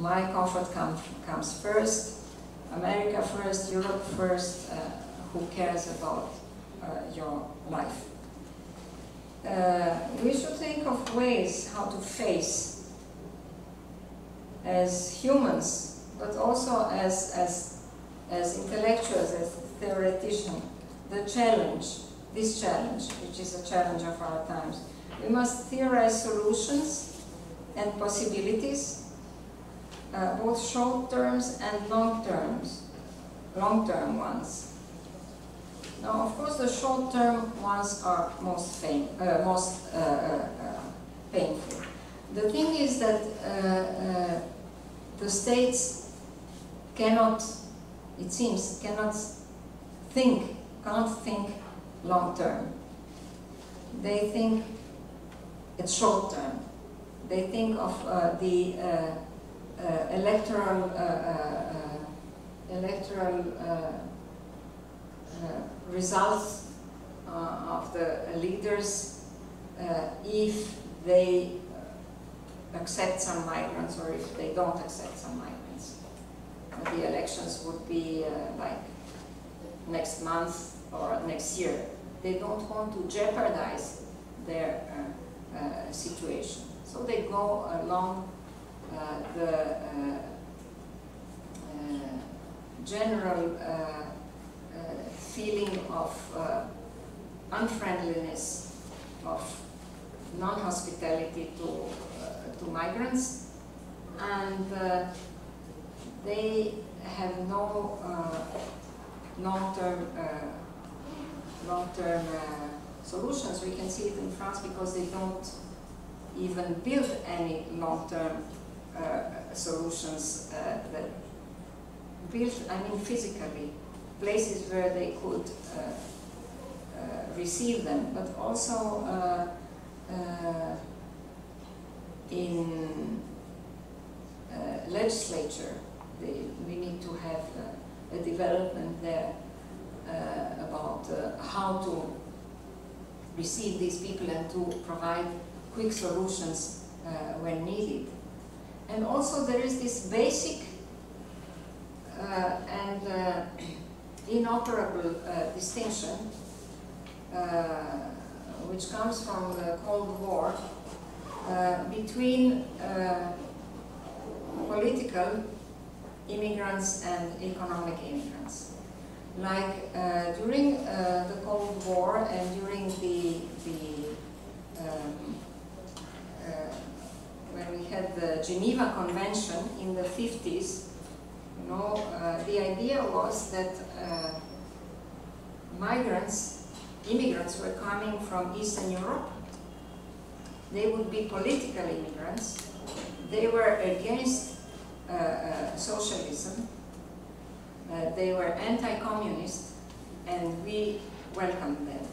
my comfort come, comes first, America first, Europe first, uh, who cares about uh, your life. Uh, we should think of ways how to face as humans, but also as, as, as intellectuals, as theoreticians, the challenge, this challenge, which is a challenge of our times. We must theorize solutions and possibilities, uh, both short terms and long terms, long term ones. Now, of course, the short term ones are most, uh, most uh, uh, painful. The thing is that uh, uh, the states cannot, it seems, cannot think, cannot think long term. They think it's short term. They think of uh, the uh, uh, electoral uh, uh, uh, electoral results of the leaders if they accept some migrants or if they don't accept some migrants. the elections would be like next month or next year. They don't want to jeopardize their uh, uh, situation. So they go along uh, Uh, the uh, uh, general feeling of unfriendliness, of non-hospitality to, to migrants, and they have no long-term long-term uh, solutions. We can see it in France because they don't even build any long-term uh, solutions uh, that build, I mean physically, places where they could uh, uh, receive them, but also uh, in legislature, they, we need to have a development there uh, about uh, how to receive these people and to provide quick solutions uh, when needed. And also there is this basic and inoperable distinction which comes from the Cold War uh, between uh, political immigrants and economic immigrants. Like uh, during uh, the Cold War and during the, the um, uh, had the Geneva Convention in the 50s, you know, uh, the idea was that uh, migrants, immigrants were coming from Eastern Europe. They would be political immigrants. They were against uh, socialism uh, they were anti-communist and we welcomed them.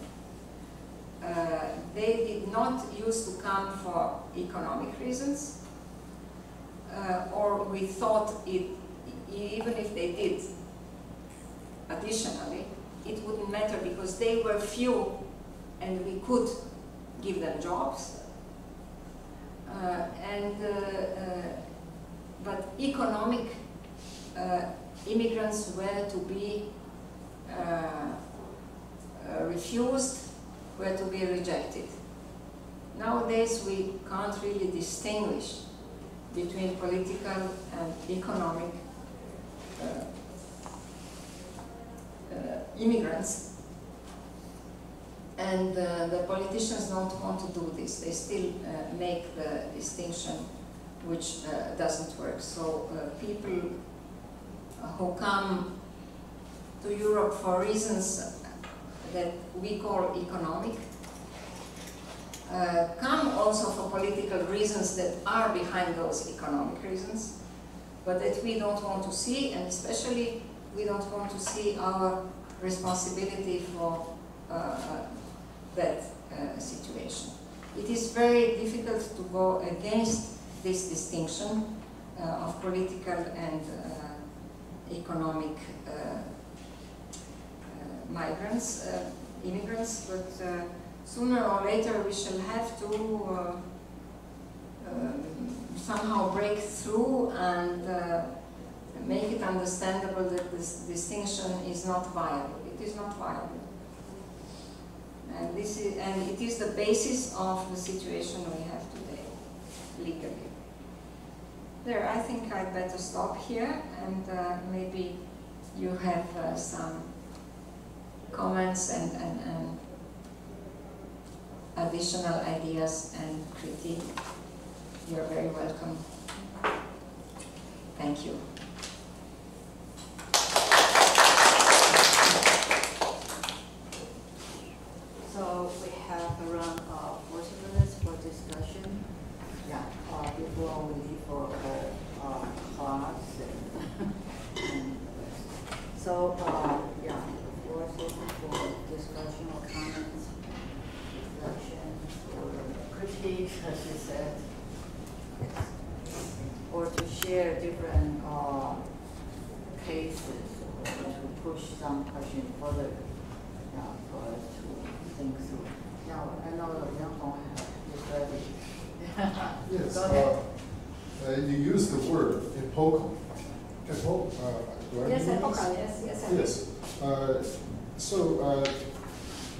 Uh, they did not used to come for economic reasons, uh, or we thought it, even if they did, additionally, it wouldn't matter because they were few and we could give them jobs. Uh, and, uh, uh, but economic immigrants were to be uh, uh, refused, were to be rejected. Nowadays we can't really distinguish between political and economic uh, uh, immigrants and uh, the politicians don't want to do this. They still make the distinction which doesn't work. So people who come to Europe for reasons that we call economic, uh, come also for political reasons that are behind those economic reasons, but that we don't want to see, and especially we don't want to see our responsibility for uh, that uh, situation. It is very difficult to go against this distinction uh, of political and uh, economic migrants, immigrants, but sooner or later we shall have to um, somehow break through and uh, make it understandable that this distinction is not viable. It is not viable. And, this is, and it is the basis of the situation we have today, legally. There, I think I'd better stop here and uh, maybe you have uh, some comments and, and, and additional ideas and critique. You're very welcome. Thank you. So we have around uh, 40 minutes for discussion. Yeah, uh, before we leave for our uh, class. And, and so, uh, yeah, the floor is open for discussion or comments, reflections, or critiques, as you said. Or to share different uh, cases or to push some further yeah, for us to think through. Now, I know Yang Hong is ready. Yes, uh, uh, you use the word epochal. Epoch, uh, do I Yes, epochal, yes, yes. I- Yes. Uh, so, uh,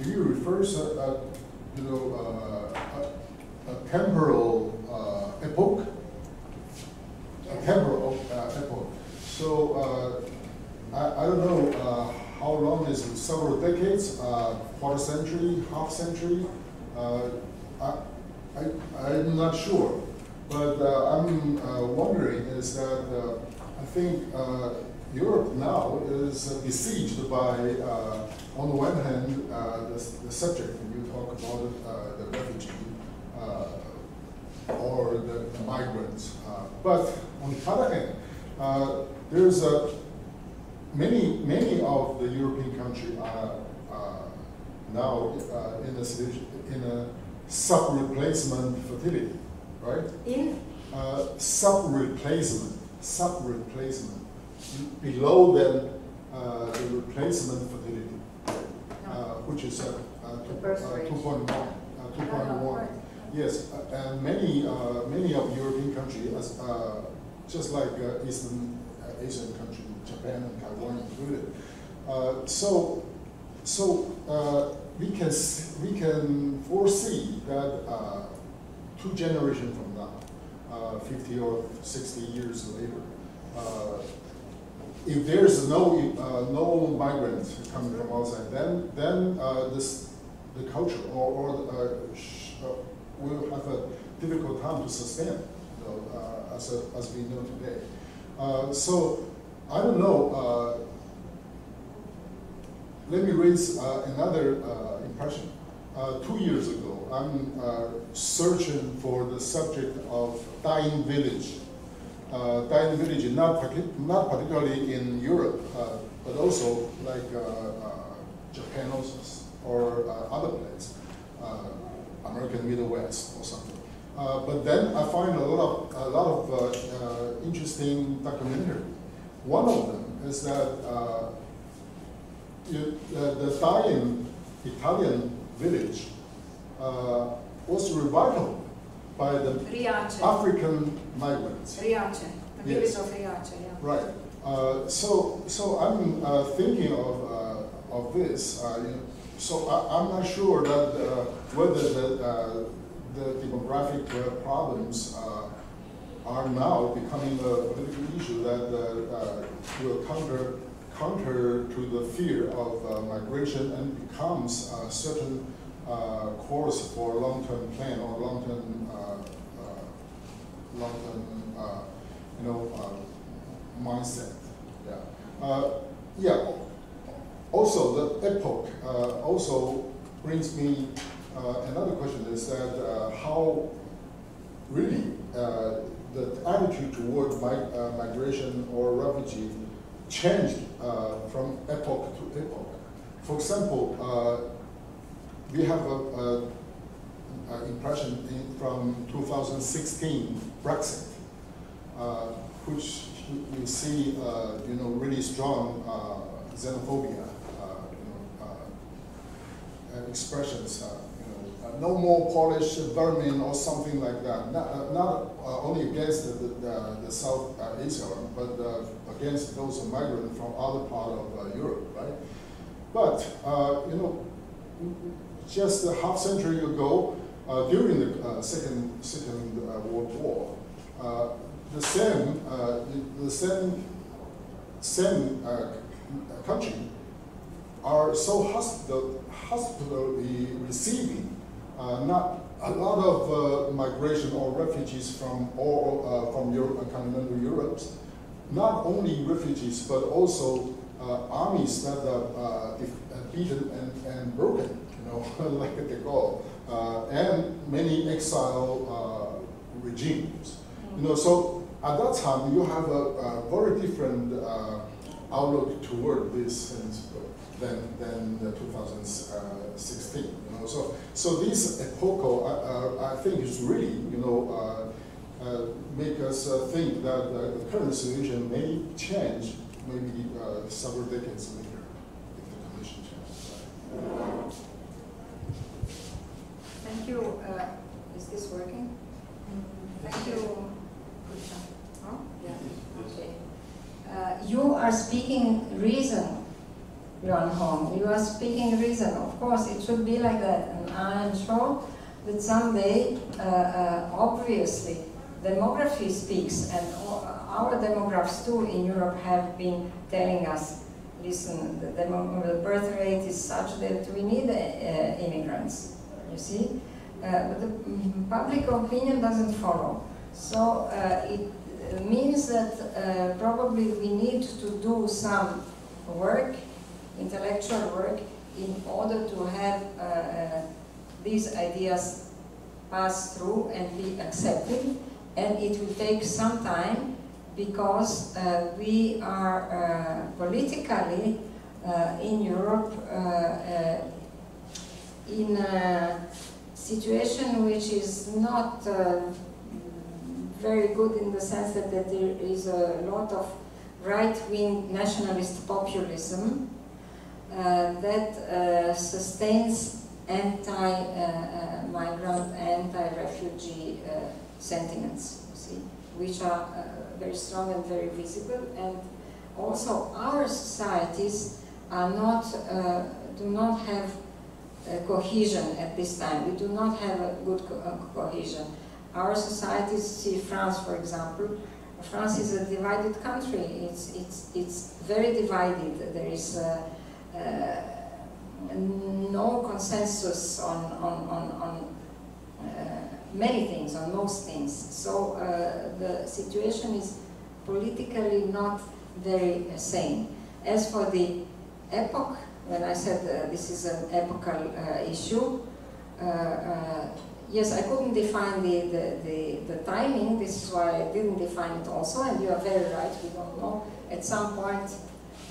do you refer, to, uh, you know, uh, a, a temporal uh, epoch? A temporal uh, epoch. So, uh, I, I don't know uh, how long is it, several decades, uh, quarter century, half century? Uh, I, I, I'm not sure, but uh, I'm uh, wondering is that uh, I think Europe now is besieged by, on the one hand, the, the subject, you talk about the refugee or the, the migrants. But on the other hand, there's a many, many of the European countries are uh, now uh, in a in a sub-replacement fertility, right? In, Uh, sub-replacement, sub-replacement, below than uh, the replacement fertility, uh, which is uh, uh, The birth uh, rate. 2.1, uh, 2.1. Yes, uh, and many, uh, many of European countries, uh, just like uh, Eastern uh, Asian countries, Japan and Taiwan included. Uh, so, so uh, we can we can foresee that uh, two generations from now, uh, 50 or 60 years later, uh, if there's no uh, no migrants coming from outside, then then this the culture or, or will have a difficult time to sustain, as a, as we know today. So I don't know. Uh, let me raise uh, another uh, impression. Two years ago, I'm searching for the subject of dying village. Dying village, not, not particularly in Europe, but also like Japan also, or other places, American Middle West or something. Uh, but then I find a lot of, a lot of uh, uh, interesting documentary. One of them is that uh, you, uh, the dying Italian village uh, was revived by the Riace, African migrants. Riace, the village of Riace, yeah. Right. Uh, so, so I'm uh, thinking of, uh, of this. Uh, you know, so I, I'm not sure that uh, whether the, uh, the demographic uh, problems uh, are now becoming a political issue that uh, uh, will counter counter to the fear of uh, migration and becomes a certain uh, course for long-term plan or long-term long-term you know mindset. Yeah. Yeah. Also, the epoch also brings me uh, another question: is that uh, how really uh, the attitude toward mi- uh, migration or refugee changed uh, from epoch to epoch. For example, uh, we have a, a, a impression in, from 2016 Brexit, uh, which you- see, uh, you know, really strong xenophobia, you know, expressions, uh, you know, uh, no more Polish vermin or something like that. Not, uh, not uh, only against the, the, the South uh, Asia, but uh, against those migrants from other part of Europe, right? But, you know, just a half century ago, during the Second, Second World War, the same, the same, same country are so hospital, hospitably receiving uh, not a lot of uh, migration or refugees from all uh, from Europe, uh, continental Europe. Not only refugees, but also uh, armies that are beaten and, and broken, you know, like de Gaulle, and many exile regimes. You know, so at that time you have a, a very different outlook toward this and than, than the 2016. You know, so so this epochal, uh, uh, I think, is really you know uh, uh make us uh, think that the current situation may change maybe uh, several decades later if the condition changes. Thank you. is this working? Thank you. Oh? Yeah. Okay. you are speaking reason Hong. You are speaking reason. Of course, it should be like that. And I'm sure that someday, uh, uh, obviously, demography speaks, and our demographers too in Europe have been telling us, listen, the, the birth rate is such that we need uh, immigrants, you see? Uh, but the public opinion doesn't follow. So uh, it means that uh, probably we need to do some work intellectual work in order to have uh, uh, these ideas pass through and be accepted. And it will take some time because uh, we are uh, politically uh, in Europe in a situation which is not very good in the sense that, that there is a lot of right-wing nationalist populism that uh, sustains anti-migrant, anti-refugee uh, sentiments, see, which are very strong and very visible. And also our societies are not, do not have cohesion at this time. We do not have a good co cohesion. Our societies, see France for example, France is a divided country. It's, it's, it's very divided. There is uh, uh, no consensus on, on, on, on uh, many things, on most things. So uh, the situation is politically not very sane. As for the epoch, when I said uh, this is an epochal uh, issue, uh, yes, I couldn't define the, the, the, the, timing, this is why I didn't define it also, and you are very right, we don't know. At some point,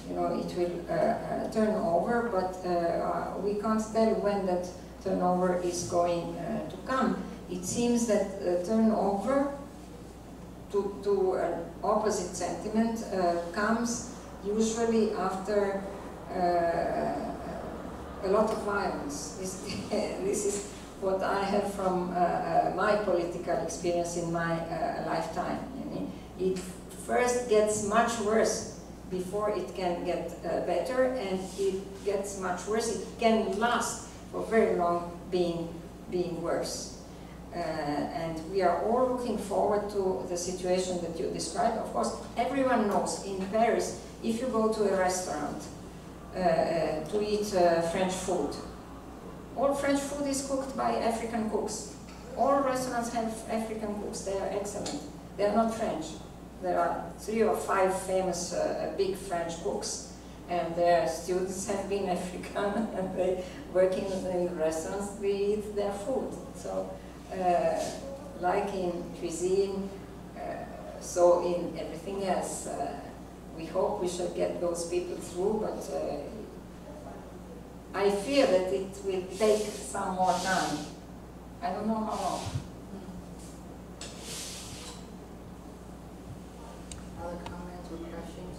you know, it will uh, uh, turn over, but uh, we can't tell when that turnover is going to come. It seems that turnover to, to an opposite sentiment comes usually after a lot of violence. This, is what I have from uh, uh, my political experience in my uh, lifetime. It first gets much worse before it can get uh, better and it gets much worse. It can last for very long being, being worse. Uh, and we are all looking forward to the situation that you described. Of course, everyone knows in Paris, if you go to a restaurant uh, uh to eat uh, French food, all French food is cooked by African cooks. All restaurants have African cooks. They are excellent. They are not French. There are three or five famous uh, big French cooks, and their students have been African, and they working in the restaurants, we eat their food. So, uh, like in cuisine, uh, so in everything else, uh, we hope we shall get those people through, but uh, I fear that it will take some more time. I don't know how long. Other comments or questions?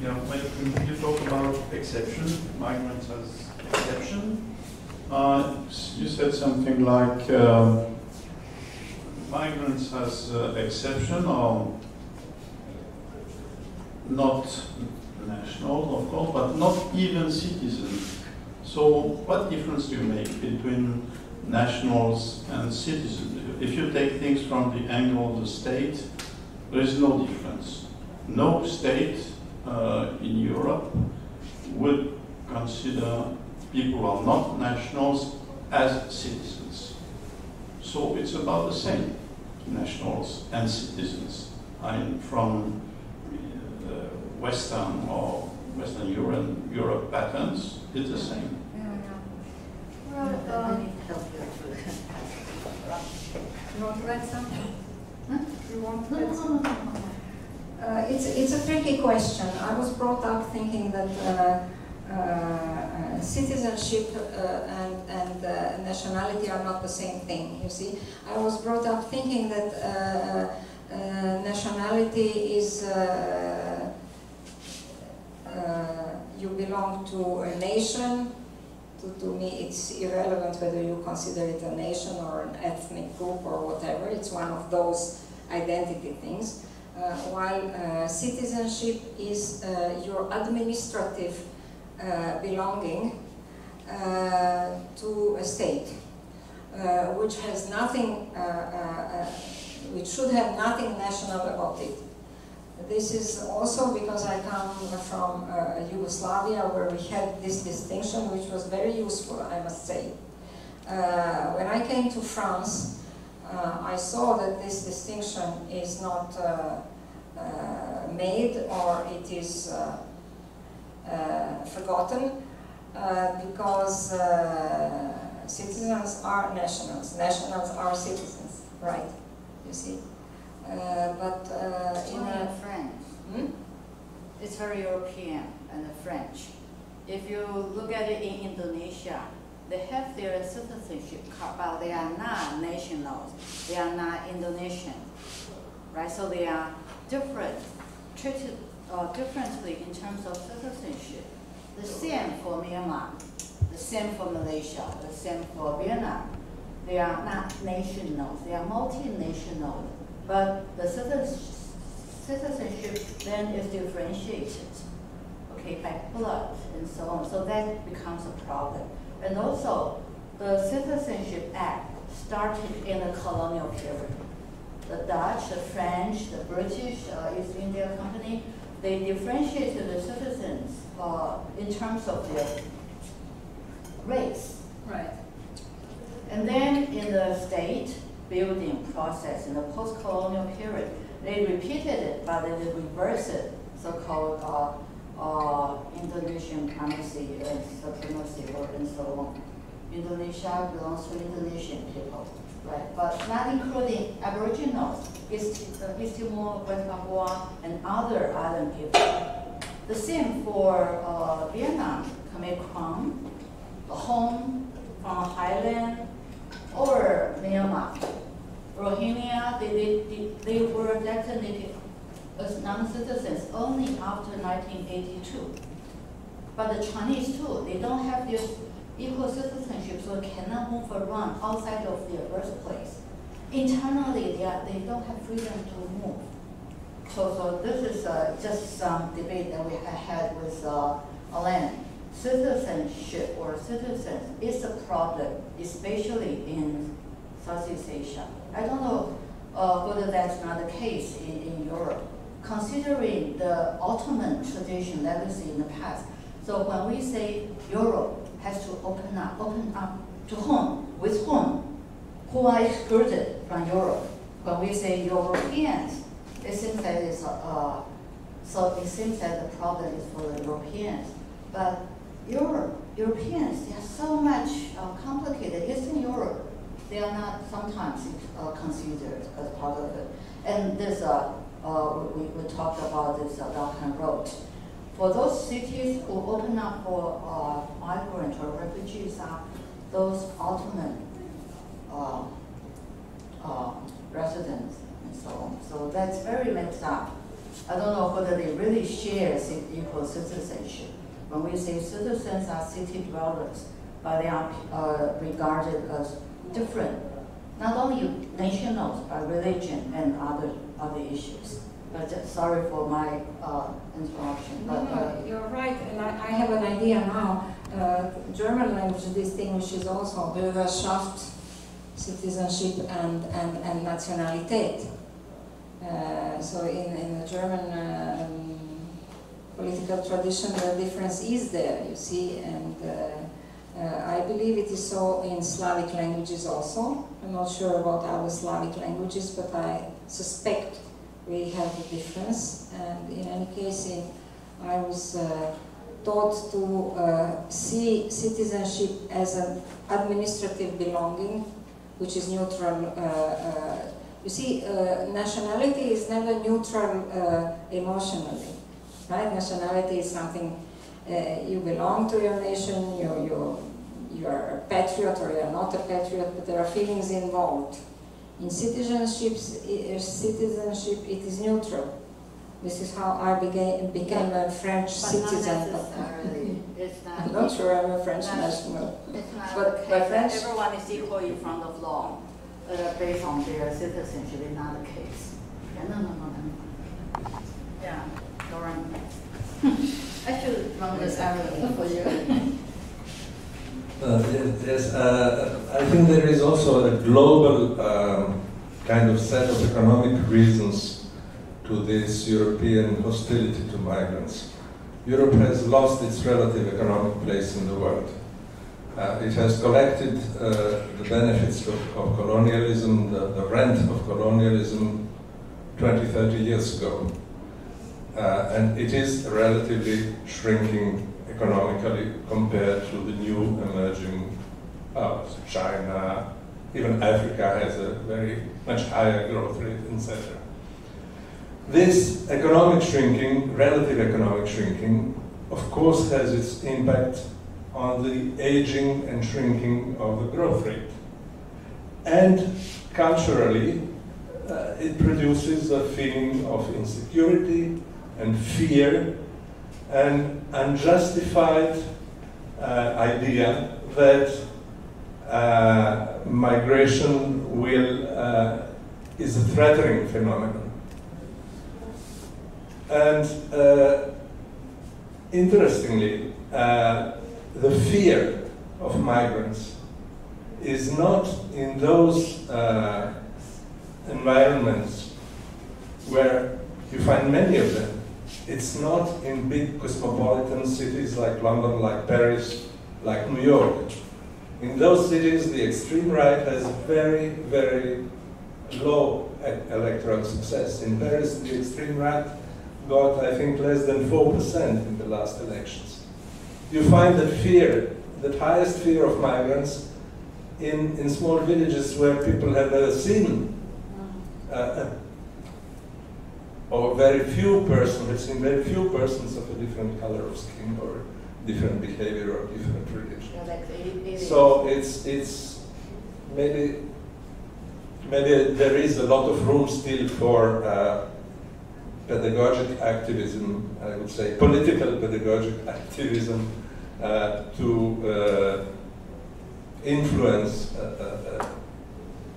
yeah, when you talk about exception, migrants as exception, Uh, you said something like uh, migrants as uh, exception or not national, of course, but not even citizens. So what difference do you make between nationals and citizens? If you take things from the angle of the state, there is no difference. No state uh, in Europe would consider people who are not nationals as citizens. So it's about the same, nationals and citizens. I'm from uh, Western or Western Europe, Europe patterns, it's the same. Well, Let uh, me help you to. You want to add something? You want to add something? Uh, it's, it's a tricky question. I was brought up thinking that uh, uh, citizenship uh, and, and uh, nationality are not the same thing, you see. I was brought up thinking that uh, nationality is uh, uh, you belong to a nation. To, to me, it's irrelevant whether you consider it a nation or an ethnic group or whatever. It's one of those identity things. Uh, while uh, citizenship is uh, your administrative uh, belonging uh, to a state, uh, which has nothing, which should have nothing national about it. This is also because I come from uh, Yugoslavia where we had this distinction which was very useful, I must say. Uh, when I came to France, uh, I saw that this distinction is not uh, uh, made or it is uh, forgotten because citizens are nationals, nationals are citizens, right? You see? Uh, but uh, in a, in French. hmm? It's very European and French. If you look at it in Indonesia, they have their citizenship card, but they are not nationals. They are not Indonesian, right? So they are different, treated uh, differently in terms of citizenship. The same for Myanmar, the same for Malaysia, the same for Vietnam. They are not nationals. They are multinational, but the citizen- citizenship then is differentiated okay, by blood and so on. So that becomes a problem. And also, the Citizenship Act started in the colonial period. The Dutch, the French, the British uh, East India Company, they differentiated the citizens uh, in terms of their race. right. And then in the state building process in the post-colonial period, they repeated it, but they reversed it, so-called uh, uh, Indonesian primacy and supremacy and so on. Indonesia belongs to Indonesian people, right? But not including Aboriginals, East, uh, East Timor, West Papua, and other island people. The same for uh, Vietnam, Khmer Krom, the Hmong from Highland, or Myanmar. Rohingya, they, they, they, were designated as non-citizens only after 1982. But the Chinese too, they don't have this equal citizenship, so cannot move around outside of their birthplace. Internally, they, are, they don't have freedom to move. So, so this is uh, just some debate that we ha- had with uh, Alain. Citizenship or citizens is a problem, especially in Southeast Asia. I don't know uh, whether that's not the case in, in Europe, considering the Ottoman tradition legacy in the past. So when we say Europe has to open up, open up to whom, with whom, who are excluded from Europe. When we say Europeans, it seems that it's, uh, so it seems that the problem is for the Europeans. But Europe, Europeans, they are so much uh, complicated. Eastern Europe, they are not sometimes uh, considered as part of it. And this, uh, uh, we, we talked about this uh, Balkan Road. For those cities who open up for uh, migrant or refugees are those Ottoman uh, uh, residents and so on. So that's very mixed up. I don't know whether they really share equal citizenship. When we say citizens are city dwellers, but they are uh, regarded as different, not only nationals, but religion and other, other issues. But uh, sorry for my uh, interruption, but uh, no, you're right, and I, I have an idea now. Uh, German language distinguishes also Bürgerschaft, citizenship, and, and, and Nationalität. Uh, so in, in the German um, political tradition, the difference is there, you see, and uh, uh, I believe it is so in Slavic languages also. I'm not sure about other Slavic languages, but I suspect we have a difference. And in any case, in, I was uh, taught to uh, see citizenship as an administrative belonging, which is neutral. Uh, uh, you see, uh, nationality is never neutral uh, emotionally, right? Nationality is something uh, you belong to your nation, you, you, you are a patriot or you are not a patriot, but there are feelings involved. In citizenships, i- uh, citizenship, it is neutral. This is how I became, became a French but not citizen. It's not. I'm not sure I'm a French national. It's But by French- everyone is equal in front of law, uh, based on their citizenship, is not the case. Yeah, no, no, no, no. Yeah, Lauren. I for you. Uh, yes, uh, I think there is also a global um, kind of set of economic reasons to this European hostility to migrants. Europe has lost its relative economic place in the world. Uh, it has collected uh, the benefits of, of colonialism, the, the rent of colonialism 20, 30 years ago. Uh, and it is relatively shrinking economically compared to the new emerging powers. China, even Africa has a very much higher growth rate, etc. This economic shrinking, relative economic shrinking, of course has its impact on the aging and shrinking of the growth rate. And culturally, uh, it produces a feeling of insecurity and fear an unjustified uh, idea that uh, migration will uh, is a threatening phenomenon. And uh, interestingly, uh, the fear of migrants is not in those uh, environments where you find many of them it's not in big cosmopolitan cities like London, like Paris, like New York. In those cities, the extreme right has very, very low electoral success. In Paris, the extreme right got, I think, less than 4% in the last elections. You find that fear, the highest fear of migrants, in, in small villages where people have never seen uh, or very few persons, have seen very few persons of a different color of skin or different behavior or different religion. Yeah, like it- it is. So it's it's maybe maybe there is a lot of room still for uh, pedagogic activism. I would say political pedagogic activism uh, to uh, influence, uh, uh, uh,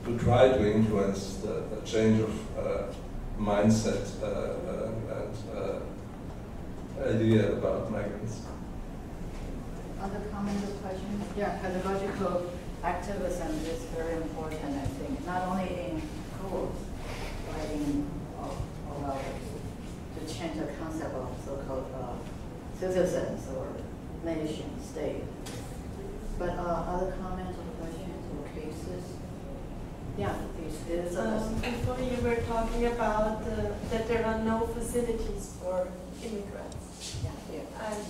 to try to influence the, the change of uh, mindset uh, uh, and uh, idea about migrants. Other comments or questions? Yeah, pedagogical activism is very important, I think, not only in schools, but in all, all levels, to change the concept of so-called uh, citizens or nation, state. But uh, other comments or questions or cases? Yeah, is Um, Before you were talking about uh, that there are no facilities for immigrants. yeah, yeah. And,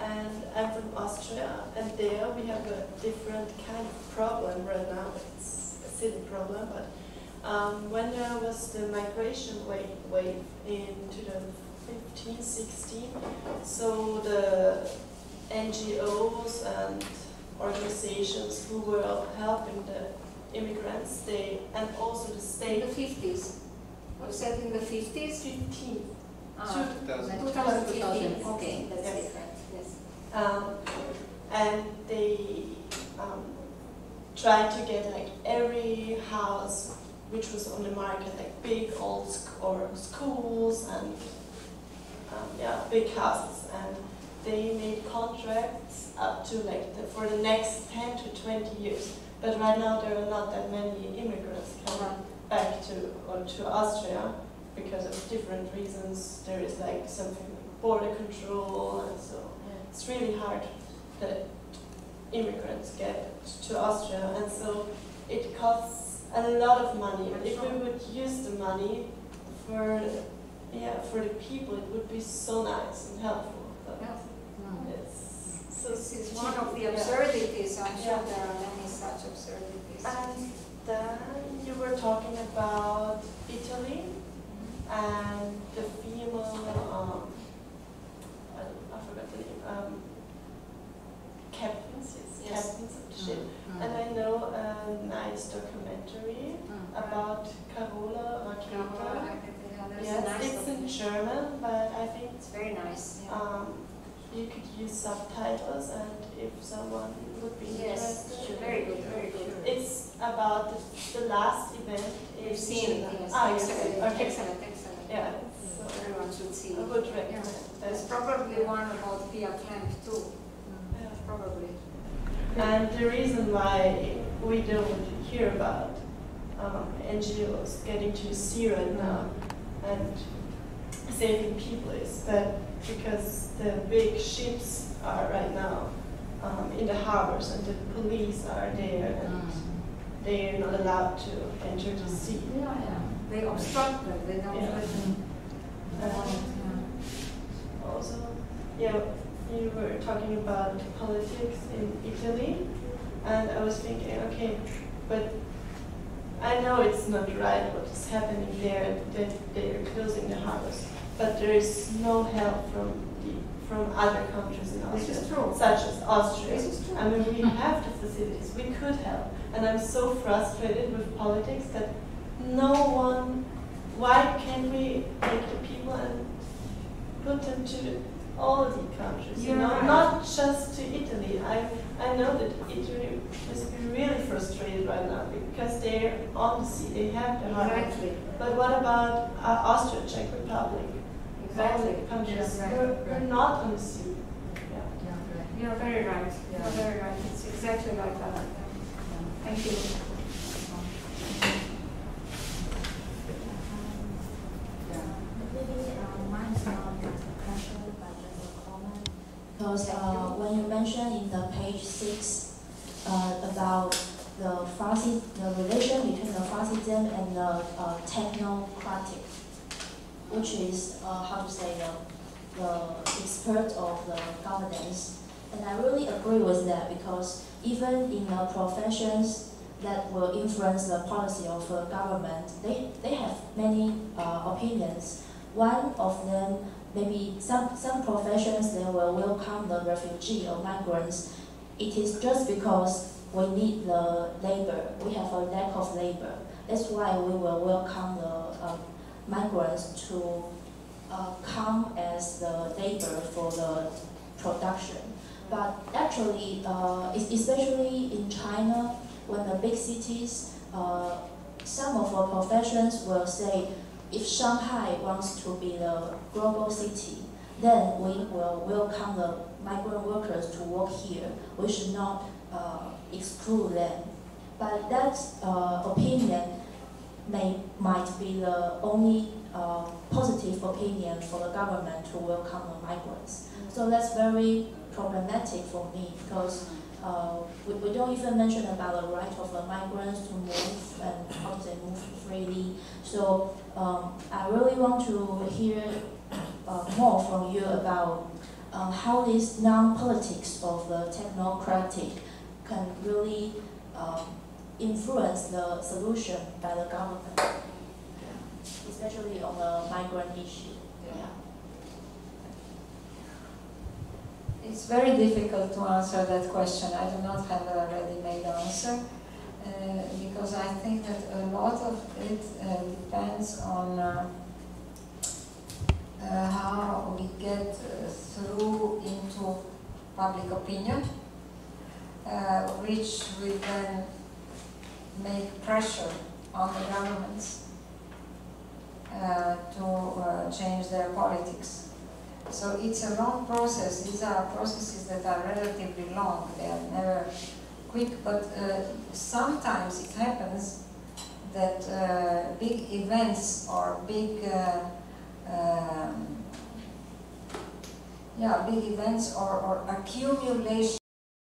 and I'm from Austria, and there we have a different kind of problem right now. It's a silly problem, but um, when there was the migration wave, wave in 2015, 16, so the NGOs and organizations who were helping the immigrants, they and also the In state. the fifties, was that in the fifties? 15. Ah, 2000. 2015, okay, that's Yes. different, yes. Um, and they um, tried to get like every house which was on the market, like big old sc- or schools and um, yeah, big houses, and they made contracts up to like the, for the next 10 to 20 years. But right now there are not that many immigrants coming back to or to Austria because of different reasons. There is like something like border control, and so it's really hard that immigrants get to Austria, and so it costs a lot of money. And if we would use the money for yeah for the people, it would be so nice and helpful. But it's This is one of the yeah. absurdities, I'm sure Yeah. there are many such absurdities. And then you were talking about Italy and the female, um, I, I forgot the name, um, captains, yes, Yes. captains of the ship. And I know a nice documentary about Carola Rackete. Yes, it's in German, but I think It's very nice. um, you could use subtitles and if someone would be Yes, interested. very good, very good. It's about the, the last event You've seen it, Chile. yes. Ah, yes, Excellent, okay. excellent, excellent. Yeah, so Everyone should see I it. would recommend There's probably one about Pia Klemp too, Yeah. probably. And the reason why we don't hear about um, NGOs getting to sea right now and saving people is that because the big ships are right now um, in the harbors and the police are there and they are not allowed to enter the sea. Yeah, yeah. They obstruct them, they don't Yeah. let them. Um, Also, yeah, you were talking about politics in Italy, and I was thinking, okay, but I know it's not right what is happening there, that they are closing the harbors, but there is no help from the from other countries in Austria, such as Austria. This is true. I mean, we have the facilities, we could help, and I'm so frustrated with politics that no one. Why can't we take the people and put them to all the countries? You You're know, right. not just to Italy. I I know that Italy must be really frustrated right now because they're on the sea, they have the harbor. Exactly, But what about uh, Austria, Czech Republic? exactly. Countries Yeah, right, who are right. not on the sea. Yeah. yeah right. You're very right, Yeah. you're very right, it's exactly like that. Thank you. Maybe uh, mine is not a question, but just a comment. Because uh, when you mentioned in the page six uh, about the fasci the relation between the fascism and the uh, technocratic, which is uh, how to say the the expert of the governance, and I really agree with that because even in the professions that will influence the policy of the government, they, they have many uh, opinions. One of them, maybe some, some professions, they will welcome the refugee or migrants. It is just because we need the labor, we have a lack of labor. That's why we will welcome the uh, migrants to uh, come as the labor for the production. But actually, uh, especially in China, when the big cities, uh, some of our professions will say, if Shanghai wants to be the global city, then we will welcome the migrant workers to work here. We should not uh, exclude them. But that uh, opinion may might be the only uh, positive opinion for the government to welcome the migrants. So that's very problematic for me because uh, we, we don't even mention about the right of the migrants to move and how say move freely. So um, I really want to hear uh, more from you about uh, how this non-politics of the technocratic can really um, influence the solution by the government, especially on the migrant issue. Yeah. It's very difficult to answer that question. I do not have a ready-made answer uh, because I think that a lot of it uh, depends on uh, uh, how we get uh, through into public opinion uh, which will then make pressure on the governments to change their politics. So it's a long process. These are processes that are relatively long. They are never quick, but uh, sometimes it happens that uh, big events or big, uh, um, yeah, big events or, or accumulation